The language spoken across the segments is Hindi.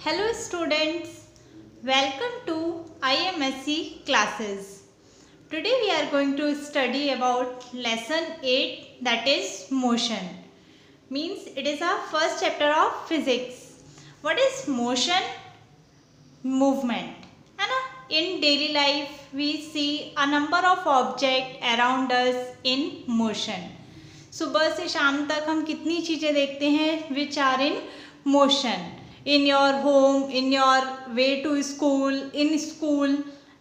Hello students welcome to I M S C classes today we are going to study about lesson eight that is motion means it is a first chapter of physics what is motion movement है ना in daily life we see a number of object around us in motion सुबह से शाम तक हम कितनी चीज़ें देखते हैं which are in motion in your home in your way to school in school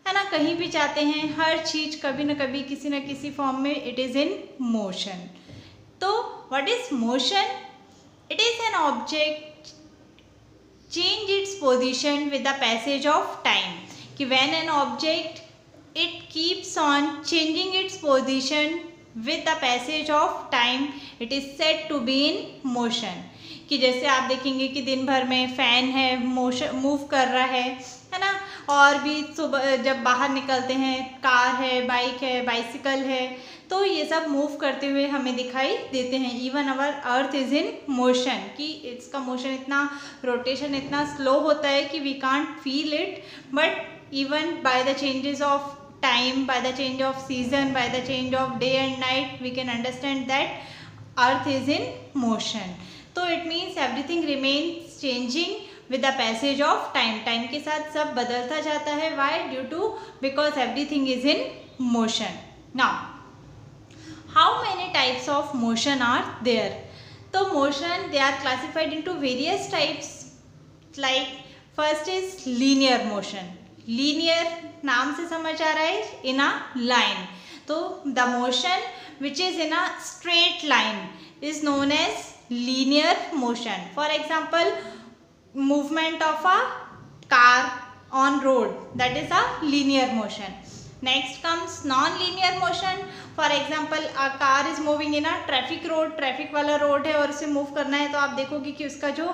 है ना? कहीं भी जाते हैं, हर चीज़ कभी ना कभी, किसी ना किसी फॉर्म में इट इज़ इन मोशन तो what is motion it is an object change its position with the passage of time कि when an object it keeps on changing its position with the passage of time it is said to be in motion कि जैसे आप देखेंगे कि दिन भर में फ़ैन है मोशन मूव कर रहा है है ना? और भी सुबह, जब बाहर निकलते हैं, कार है बाइक है बाइसिकल है तो ये सब मूव करते हुए हमें दिखाई देते हैं। Even our earth is in motion कि इसका मोशन इतना रोटेशन इतना स्लो होता है कि we can't feel it but even by the changes of time by the change of season by the change of day and night we can understand that earth is in motion. तो it means everything remains changing with the passage of time time के साथ सब बदलता जाता है. Why due to because everything is in motion now how many types of motion are there तो motion they are classified into various types like first is linear motion linear नाम से समझ आ रहा है? इन अ लाइन तो the motion which is in a straight line is known as linear motion for example movement of a car on road that is a linear motion next comes non-linear motion for example car is moving in a traffic road traffic वाला रोड है और उसे मूव करना है तो आप देखोगे कि उसका जो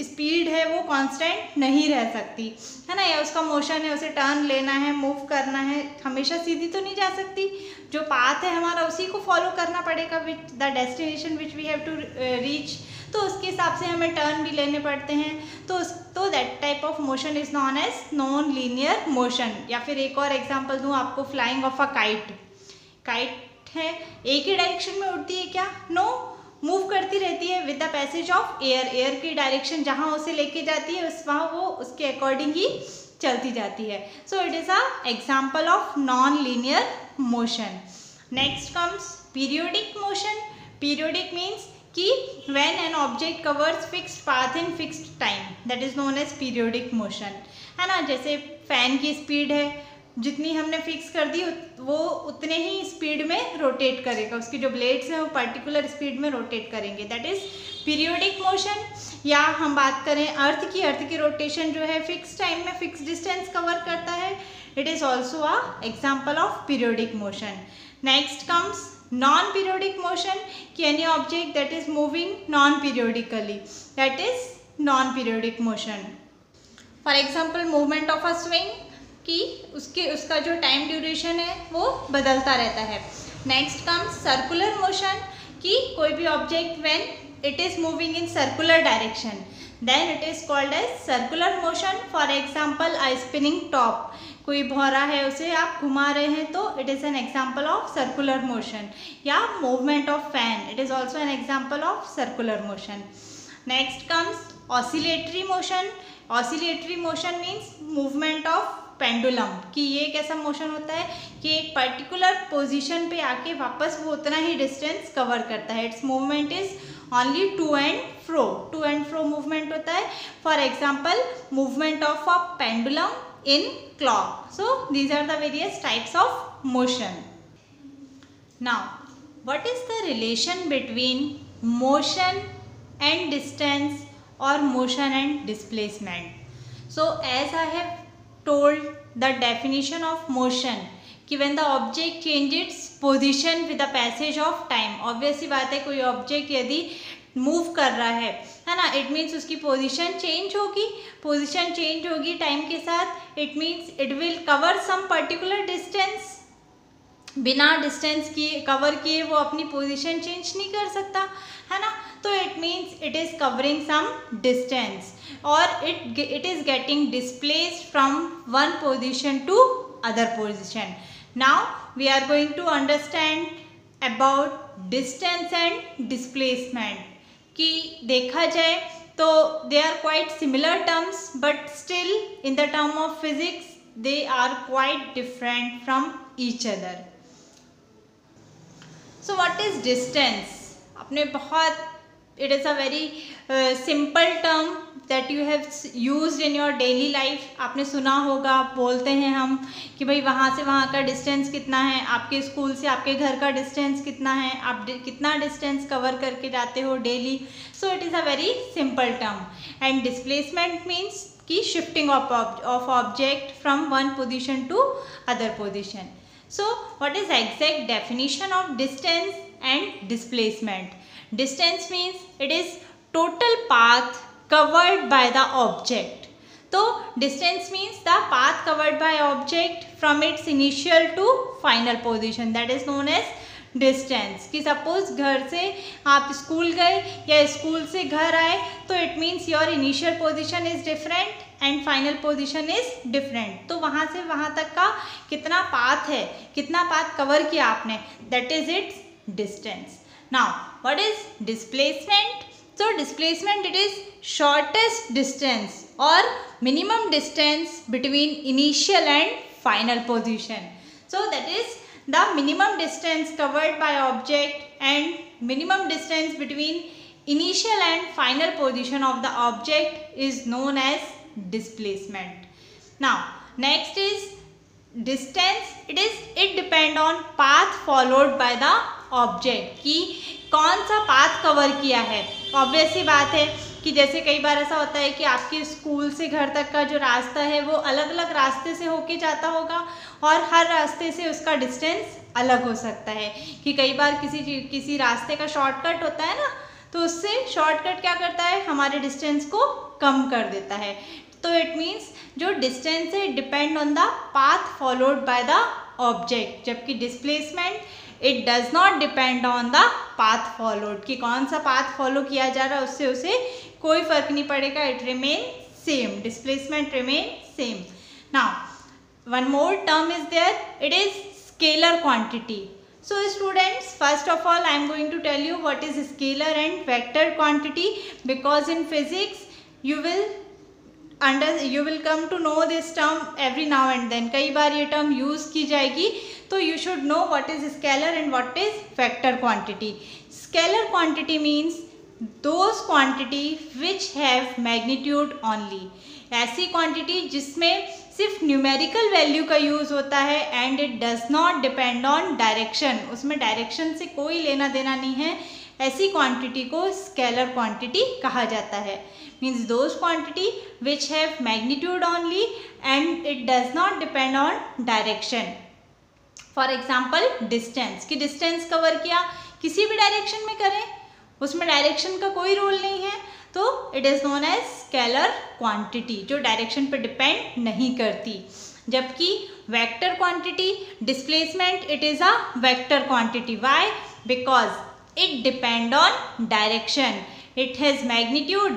स्पीड है वो कांस्टेंट नहीं रह सकती। है ना या उसका मोशन है उसे टर्न लेना है मूव करना है हमेशा सीधी तो नहीं जा सकती। जो पाथ है हमारा उसी को फॉलो करना पड़ेगा which the destination which we have to reach तो उसके हिसाब से हमें टर्न भी लेने पड़ते हैं। तो उस तो that type of motion is non as non linear motion या फिर एक और एग्ज़ाम्पल दूँ आपको flying of a kite kite है एक ही डायरेक्शन में उड़ती है क्या? नो no, मूव करती रहती है with the passage of air air की डायरेक्शन जहाँ उसे लेके जाती है, उस वहाँ वो उसके अकॉर्डिंग ही चलती जाती है. So it is a example of non linear motion next comes periodic motion periodic means कि when an object covers fixed path in fixed time that is known as periodic motion है ना, जैसे फ़ैन की स्पीड है जितनी हमने फिक्स कर दी वो उतने ही स्पीड में रोटेट करेगा। उसकी जो ब्लेड्स हैं, वो पर्टिकुलर स्पीड में रोटेट करेंगे। दैट इज़ पीरियोडिक मोशन या हम बात करें अर्थ की अर्थ की रोटेशन जो है फिक्स टाइम में फिक्स डिस्टेंस कवर करता है। It is also a example of periodic motion next comes non periodic motion कि any object that is moving non periodically that is non periodic motion for example movement of a swing कि उसके, उसका जो टाइम ड्यूरेशन है, वो बदलता रहता है। नेक्स्ट कम्स सर्कुलर मोशन कि कोई भी object when it is moving in circular direction then it is called as circular motion for example I spinning top कोई भौरा है, उसे आप घुमा रहे हैं तो it is an example of circular motion या movement of fan it is also an example of circular motion next comes oscillatory motion oscillatory motion means movement of pendulum कि ये कैसा मोशन होता है कि एक पर्टिकुलर पोजीशन पे आके वापस वो उतना ही डिस्टेंस कवर करता है। Its movement is only to and fro to and fro movement होता है। For example movement of a pendulum in clock so these are the various types of motion now what is the relation between motion and distance और motion and displacement so as I have told the definition of motion कि when the object changes position with the passage of time obvious बात है कोई object यदि मूव कर रहा है है ना इट मीन्स उसकी पोजीशन चेंज होगी पोजीशन चेंज होगी टाइम के साथ it means it will cover some particular distance बिना डिस्टेंस किए कवर किए, वो अपनी पोजीशन चेंज नहीं कर सकता, है ना? तो it means it is covering some distance और it it is getting displaced from one position to other position now we are going to understand about distance and displacement कि देखा जाए तो they are quite similar terms but still in the term of physics they are quite different from each other so what is distance आपने बहुत it is a very simple term that you have use in your daily life आपने सुना होगा, बोलते हैं हम कि भाई वहाँ से वहाँ का डिस्टेंस कितना है? आपके स्कूल से आपके घर का डिस्टेंस कितना है? आप कितना डिस्टेंस कवर करके जाते हो daily so it is a very simple term and displacement means की shifting of of object from one position to other position So what is exact definition of distance and displacement? Distance means it is total path covered by the object. So distance means the path covered by object from its initial to final position that is known as distance कि सपोज़ घर से आप स्कूल गए या स्कूल से घर आए तो it means your initial position is different and final position is different तो वहाँ से वहाँ तक का कितना पाथ है, कितना पाथ कवर किया आपने? That is its distance now what is displacement so displacement it is shortest distance और minimum distance between initial and final position so that is the minimum distance covered by object and minimum distance between initial and final position of the object is known as displacement. Now, next is distance. It is, it depend on path followed by the object कि कौन सा पाथ कवर किया है? ऑब्वियस ही बात है कि जैसे कई बार ऐसा होता है कि आपके स्कूल से घर तक का जो रास्ता है, वो अलग अलग रास्ते से होके जाता होगा और हर रास्ते से उसका डिस्टेंस अलग हो सकता है। कि कई बार किसी किसी रास्ते का शॉर्टकट होता है ना तो उससे शॉर्टकट क्या करता है? हमारे डिस्टेंस को कम कर देता है। तो इट मीन्स जो डिस्टेंस है depend on the path followed by the object जबकि displacement it does not depend on the path followed कि कौन सा पाथ फॉलो किया जा रहा है, उससे उसे कोई फ़र्क नहीं पड़ेगा. It remain same displacement remain same now one more term is there it is scalar quantity so, students, first of all, i am going to tell you what is scalar and vector quantity. Because in physics, you will under you will come to know this term every now and then कई बार ये टर्म यूज़ की जाएगी तो you should know what is scalar and what is factor quantity scalar quantity means those quantity which have magnitude only ऐसी क्वांटिटी जिसमें सिर्फ़ न्यूमेरिकल वैल्यू का यूज़ होता है and it does not depend on direction उसमें डायरेक्शन से कोई लेना देना नहीं है। ऐसी क्वांटिटी को स्केलर क्वांटिटी कहा जाता है। Means those quantity which have magnitude only and it does not depend on direction for example distance कि डिस्टेंस कवर किया, किसी भी डायरेक्शन में करें, उसमें डायरेक्शन का कोई रोल नहीं है तो it is known as scalar quantity जो डायरेक्शन पर डिपेंड नहीं करती। जबकि vector quantity displacement it is a vector quantity why because it depend on direction it has magnitude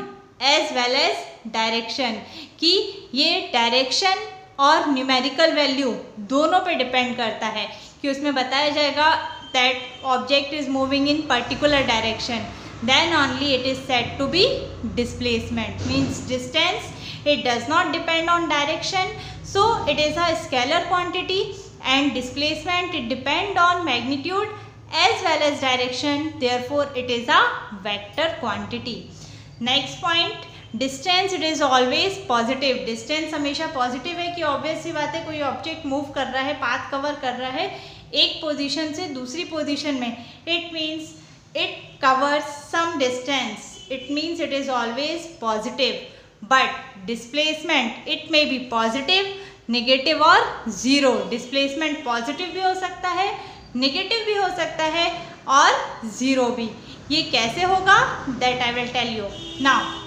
as well as direction कि ये डायरेक्शन और न्यूमेरिकल वैल्यू दोनों पे डिपेंड करता है। कि उसमें बताया जाएगा that object is moving in particular direction then only it is said to be displacement means distance it does not depend on direction so it is a scalar quantity and displacement it depend on magnitude as well as direction, therefore, it is a vector quantity. Next point distance it is always positive distance हमेशा पॉजिटिव है कि ऑब्वियस सी बात है, कोई ऑब्जेक्ट मूव कर रहा है पाथ कवर कर रहा है, एक पोजीशन से दूसरी पोजीशन में. It means it covers some distance it means it is always positive but displacement it may be positive negative और ज़ीरो डिस्प्लेसमेंट पॉजिटिव भी हो सकता है निगेटिव भी हो सकता है और ज़ीरो भी। ये कैसे होगा? That I will tell you now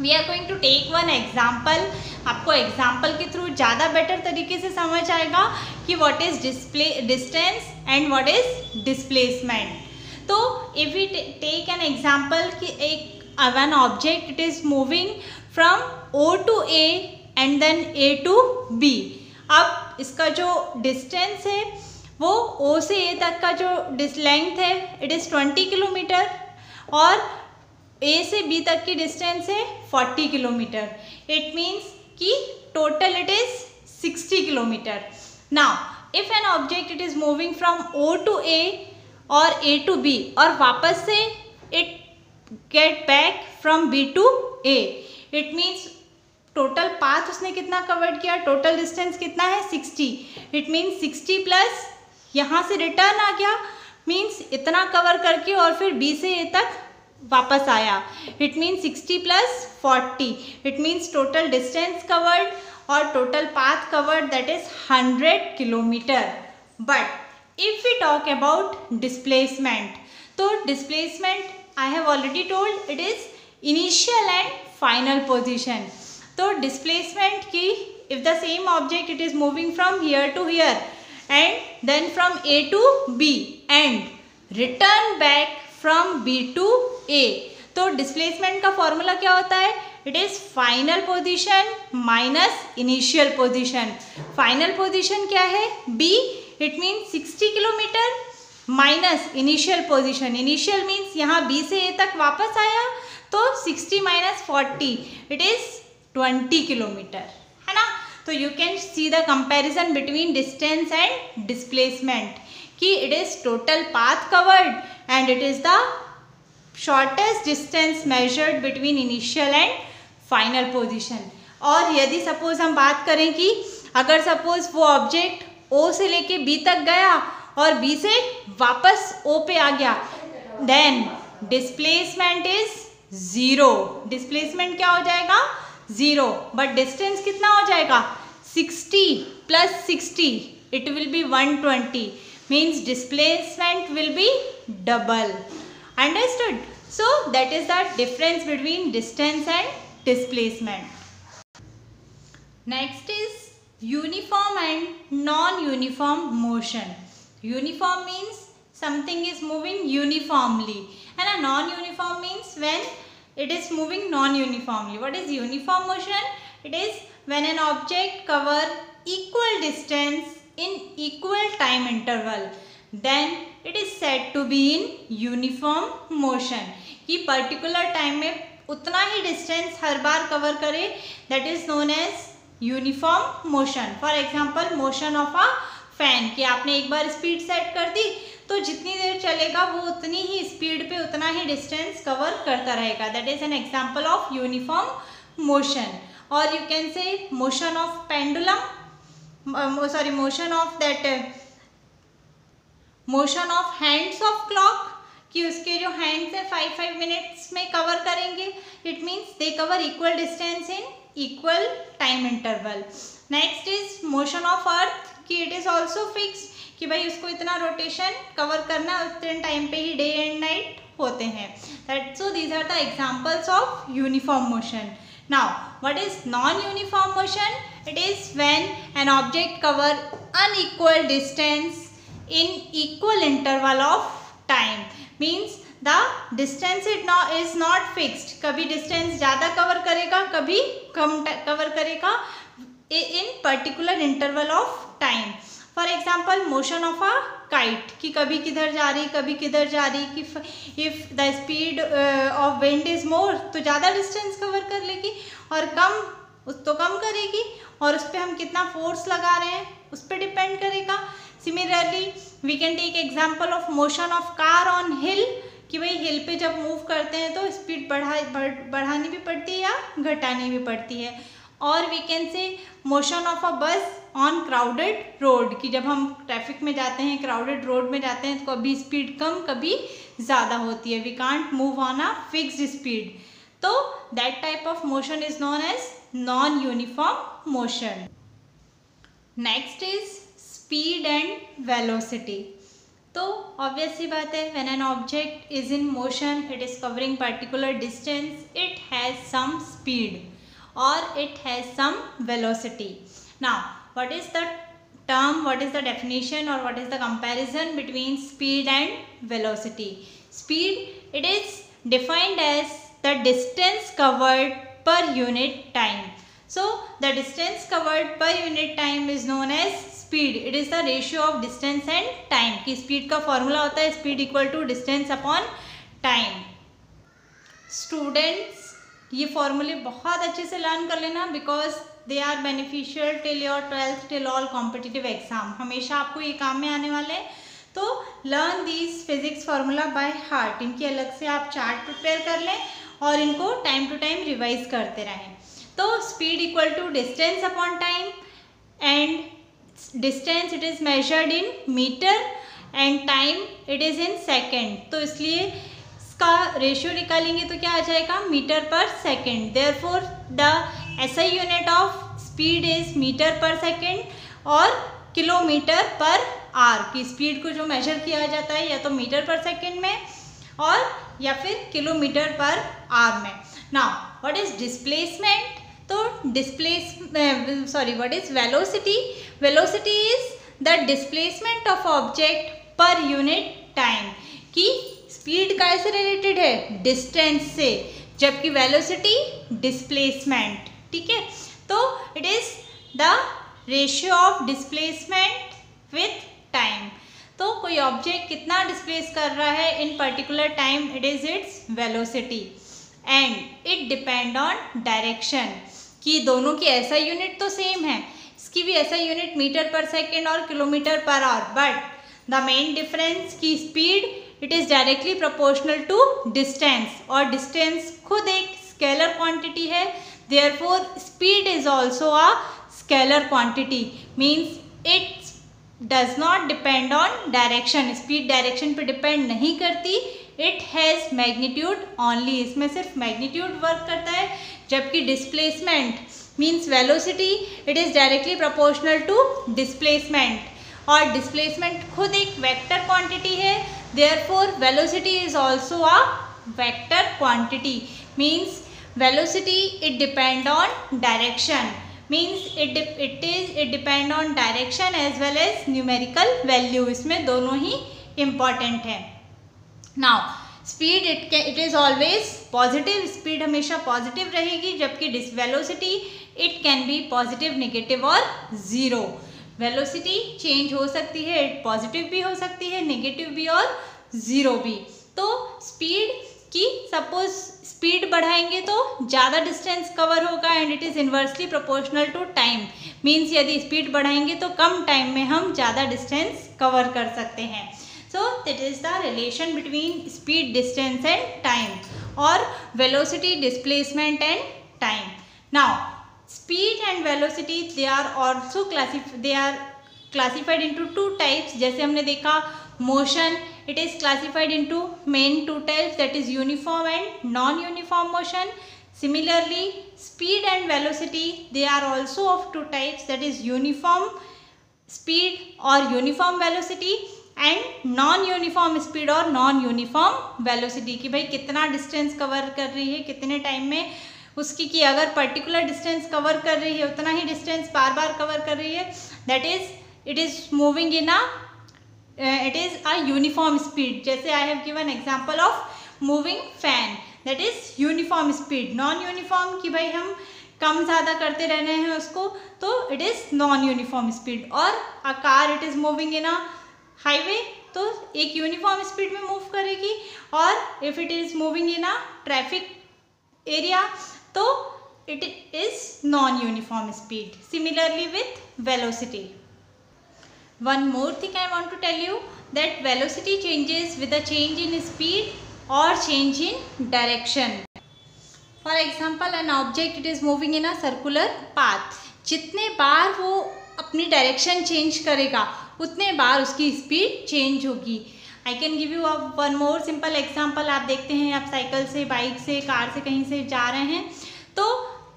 we are going to take one example आपको एग्ज़ाम्पल के थ्रू ज़्यादा बेटर तरीके से समझ आएगा कि what is display distance and what is displacement तो if you take an example कि एक one object it is moving from O to A and then A to B अब इसका जो डिस्टेंस है वो ओ से ए तक का जो लेंथ है इट इज़ ट्वेंटी किलोमीटर और ए से बी तक की डिस्टेंस है फोर्टी किलोमीटर इट मीन्स कि total it is sixty kilometre now if an object it is moving from O to A और ए टू बी और वापस से it get back from B to A it means total path उसने कितना कवर्ड किया? टोटल डिस्टेंस कितना है? Sixty it means sixty plus यहाँ से रिटर्न आ गया मीन्स इतना कवर करके और फिर बी से ए तक वापस आया। It means sixty plus forty it means total distance covered और total path covered that is hundred kilometre but if we talk about displacement तो displacement I have already told it is initial and final position तो डिस्प्लेसमेंट की if the same object it is moving from here to here and then from A to B and return back from B to A तो डिस्प्लेसमेंट का फॉर्मूला क्या होता है? It is final position minus initial position final position क्या है? B it means sixty kilometre minus initial position initial means यहाँ बी से ए तक वापस आया तो sixty minus forty it is twenty kilometre ना तो you can see the comparison between distance and displacement कि it is total path covered and it is the shortest distance measured between initial and final position और यदि सपोज़ हम बात करें कि अगर सपोज़ वो ऑब्जेक्ट ओ से लेके बी तक गया और बी से वापस ओ पे आ गया then displacement is zero displacement क्या हो जाएगा? ज़ीरो बट डिस्टेंस कितना हो जाएगा? Sixty plus sixty it will be one twenty means displacement will be double understood so that is the difference between distance and displacement next is uniform and non uniform motion uniform means something is moving uniformly. And a non-uniform means when it is moving non-uniformly. What is uniform motion? It is when an object cover equal distance in equal time interval then it is said to be in uniform motion कि particular time में उतना ही distance हर बार cover करे that is known as uniform motion. For example motion of a fan कि आपने एक बार स्पीड सेट कर दी तो जितनी देर चलेगा वो उतनी ही स्पीड पे उतना ही डिस्टेंस कवर करता रहेगा। That is an example of uniform motion और you can say motion of pendulum sorry motion of that motion of hands of clock कि उसके जो हैंड्स है फाइव फाइव मिनट्स में कवर करेंगे। It means they cover equal distance in equal time interval next is motion of earth कि इट इज़ ऑल्सो फिक्स कि भाई उसको इतना रोटेशन कवर करना उतने टाइम पे ही डे एंड नाइट होते हैं। That so these are the examples of uniform motion now what is non uniform motion it is when an object cover unequal distance in equal interval of time means the distance it no is not fixed कभी डिस्टेंस ज़्यादा कवर करेगा, कभी कम कवर करेगा in particular interval of time for example motion of a kite कि कभी किधर जा रही कभी किधर जा रही कि if the speed of wind is more तो ज़्यादा डिस्टेंस कवर कर लेगी और कम उस तो कम करेगी और उस पर हम कितना फोर्स लगा रहे हैं उस पर डिपेंड करेगा। Similarly we can take example of motion of car on hill कि भाई हिल पे जब मूव करते हैं तो स्पीड बढ़ा बढ़, बढ़ानी भी पड़ती है या घटानी भी पड़ती है। और we can say motion of a bus on crowded road कि जब हम ट्रैफ़िक में जाते हैं क्राउडेड रोड में जाते हैं तो कभी स्पीड कम, कभी ज़्यादा होती है। We can't move on a fixed speed तो that type of motion is known as non uniform motion next is speed and velocity तो ऑब्वियस सी बात है when an object is in motion it is covering particular distance it has some speed or it has some velocity. Now what is the term what is the definition or what is the comparison between speed and velocity? Speed it is defined as the distance covered per unit time. So the distance covered per unit time is known as speed. It is the ratio of distance and time. Ki speed ka formula hota hai speed equal to distance upon time. Students ये फॉर्मूले बहुत अच्छे से लर्न कर लेना because they are beneficial till your twelfth till all competitive exam हमेशा आपको ये काम में आने वाले हैं। तो learn these physics formula by heart इनकी अलग से आप चार्ट प्रिपेयर कर लें और इनको टाइम टू टाइम रिवाइज करते रहें। तो speed equal to distance upon time and distance it is measured in metre and time it is in second तो इसलिए इसका रेशियो निकालेंगे तो क्या आ जाएगा? Metre per second therefore the S I unit of speed is metre per second और किलोमीटर पर आर की स्पीड को जो मेजर किया जाता है, या तो मीटर पर सेकेंड में और या फिर किलोमीटर पर आर में. नाउ व्हाट इज़ डिस्प्लेसमेंट तो displace sorry what is velocity velocity is the displacement of object per unit time की स्पीड का से रिलेटेड है डिस्टेंस से, जबकि वेलोसिटी डिस्प्लेसमेंट ठीक है? तो it is the ratio of displacement with time तो कोई ऑब्जेक्ट कितना डिस्प्लेस कर रहा है in particular time it is its velocity and it depend on direction कि दोनों की ऐसा यूनिट तो सेम है. इसकी भी SI unit metre per second और kilometre per hour but the main difference की speed it is directly proportional to distance और डिस्टेंस खुद एक स्केलर क्वांटिटी है therefore speed is also a scalar quantity means it does not depend on direction speed direction पे डिपेंड नहीं करती. इट हैज़ मैग्नीट्यूड ओनली इसमें सिर्फ़ मैग्नीट्यूड वर्क करता है, जबकि displacement means velocity it is directly proportional to displacement और डिस्प्लेसमेंट खुद एक वेक्टर क्वांटिटी है therefore velocity is also a vector quantity means velocity it depend on direction means it it is it depend on direction as well as numerical value इसमें दोनों ही important है now speed it can it is always positive speed हमेशा positive रहेगी जबकि velocity it can be positive negative और zero velocity चेंज हो सकती है पॉजिटिव भी हो सकती है नेगेटिव भी और ज़ीरो भी। तो स्पीड की सपोज़ स्पीड बढ़ाएँगे तो ज़्यादा डिस्टेंस कवर होगा and it is inversely proportional to time means यदि स्पीड बढ़ाएँगे तो कम टाइम में हम ज़्यादा डिस्टेंस कवर कर सकते हैं। So that is the relation between speed distance and time और velocity displacement and time now speed and velocity they are also classif they are classified into two types जैसे हमने देखा motion it is classified into main two types that is uniform and non uniform motion similarly speed and velocity they are also of two types that is uniform speed और uniform velocity and non uniform speed और नॉन यूनिफॉर्म वेलोसिटी कि भाई कितना डिस्टेंस कवर कर रही है, कितने टाइम में उसकी कि अगर पर्टिकुलर डिस्टेंस कवर कर रही है, उतना ही डिस्टेंस बार बार कवर कर रही है that is it is moving in a it is a uniform speed जैसे I have given example of moving fan that is uniform speed non uniform कि भाई हम कम ज़्यादा करते रहने हैं उसको तो it is non uniform speed और a car it is moving in a highway तो एक यूनिफॉर्म स्पीड में मूव करेगी. और if it is moving in a traffic area तो it is non uniform speed similarly with velocity one more thing I want to tell you that velocity changes with a change in speed और change in direction for example an object it is moving in a circular path जितने बार वो अपनी डायरेक्शन चेंज करेगा, उतने बार उसकी स्पीड चेंज होगी। आई कैन गिव यू अब वन मोर सिंपल एग्ज़ाम्पल आप देखते हैं, आप साइकिल से बाइक से कार से कहीं से जा रहे हैं तो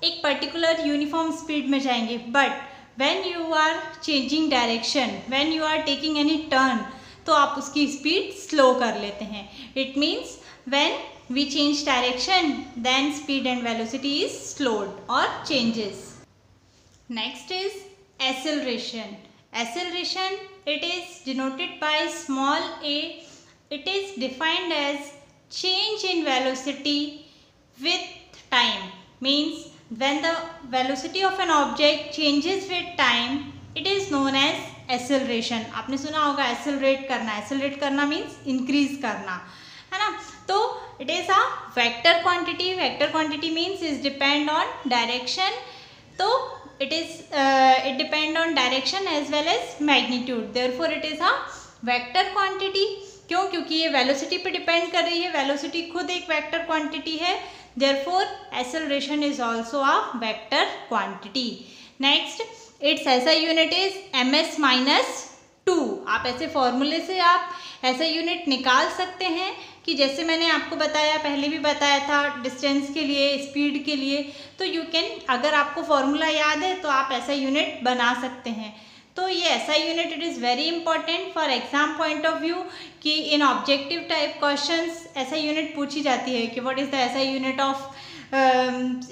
एक पर्टिकुलर यूनिफॉर्म स्पीड में जाएँगे. But when you are changing direction when you are taking any turn तो आप उसकी स्पीड स्लो कर लेते हैं. It means when we change direction then speed and velocity is slowed और changes next is acceleration acceleration it is denoted by small a it is defined as change in velocity with time means when the velocity of an object changes with time it is known as acceleration आपने सुना होगा accelerate करना accelerate करना means increase करना है ना तो it is a vector quantity vector quantity means is depend on direction तो it is uh, it depend on direction as well as magnitude. Therefore it is a vector quantity. क्यों? क्योंकि ये वेलोसिटी पे डिपेंड कर रही है। वेलोसिटी खुद एक वेक्टर क्वांटिटी है। Therefore acceleration is also a vector quantity next its SI unit is M S minus two आप ऐसे फॉर्मूले से आप ऐसा यूनिट निकाल सकते हैं। कि जैसे मैंने आपको बताया, पहले भी बताया था डिस्टेंस के लिए स्पीड के लिए तो यू कैन अगर आपको फॉर्मूला याद है तो आप ऐसा यूनिट बना सकते हैं। तो ये SI unit it is very important for exam point of view कि in objective type questions SI unit पूछी जाती है कि what is the SI unit of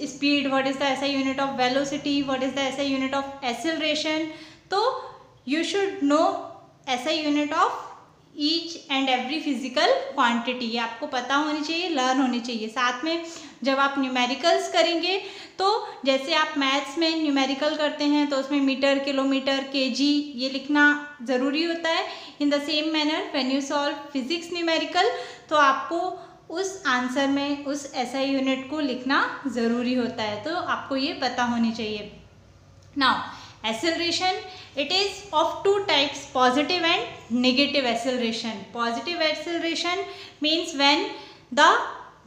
speed what is the SI unit of velocity what is the SI unit of acceleration तो you should know SI unit of each and every physical quantity ये आपको पता होनी चाहिए लर्न होनी चाहिए। साथ में जब आप न्यूमेरिकल्स करेंगे तो जैसे आप मैथ्स में न्यूमेरिकल करते हैं तो उसमें मीटर, किलोमीटर केजी ये लिखना ज़रूरी होता है। In the same manner when you solve physics numerical तो आपको उस आंसर में, उस ऐसा यूनिट को लिखना ज़रूरी होता है। तो आपको ये पता होनी चाहिए। Now acceleration it is of two types positive and negative acceleration positive acceleration means when the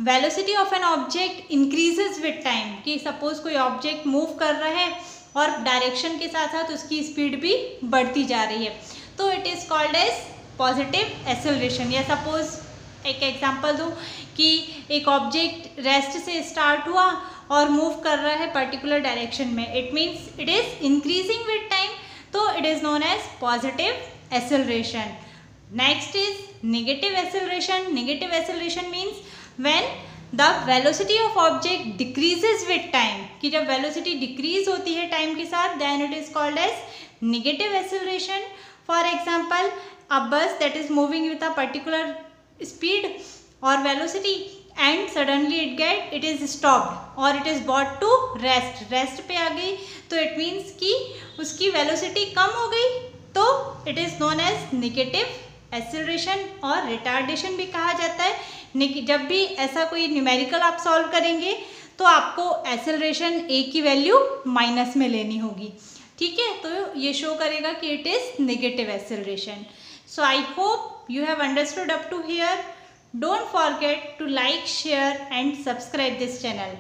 velocity of an object increases with time कि suppose कोई object move कर रहा है और डायरेक्शन के साथ साथ उसकी स्पीड भी बढ़ती जा रही है तो it is called as positive acceleration या सपोज़ एक एग्जांपल दूँ कि एक ऑब्जेक्ट रेस्ट से स्टार्ट हुआ और मूव कर रहा है पर्टिकुलर डायरेक्शन में. It means it is increasing with time तो it is known as positive acceleration next is negative acceleration negative acceleration means when the velocity of object decreases with time कि जब वेलोसिटी डिक्रीज होती है टाइम के साथ then it is called as negative acceleration for example a bus that is moving with a particular speed और velocity and suddenly it get it is stopped और it is brought to rest rest पे आ गई तो इट मीन्स कि उसकी वेलोसिटी कम हो गई तो it is known as negative acceleration और रिटार्डेशन भी कहा जाता है। जब भी ऐसा कोई न्यूमेरिकल आप सॉल्व करेंगे तो आपको एसिलरेशन ए की वैल्यू माइनस में लेनी होगी। ठीक है? तो ये शो करेगा कि it is negative acceleration so I hope you have understood up to here Don't forget to like, share and subscribe this channel.